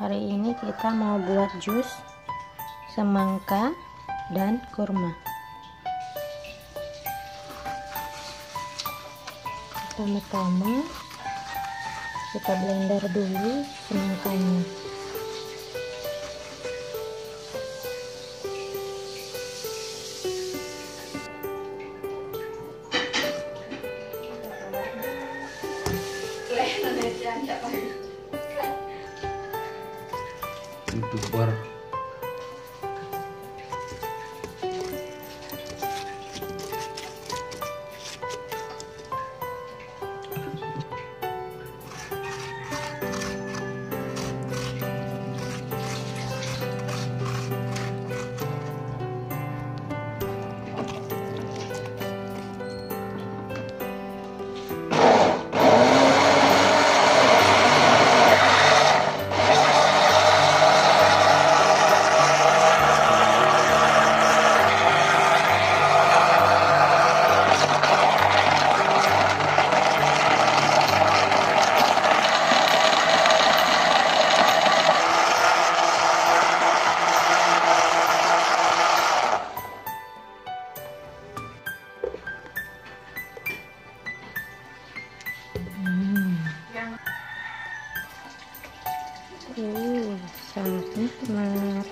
Hari ini kita mau buat jus semangka dan kurma. Pertama-tama kita blender dulu semangkanya. Youtuber Ужас, например.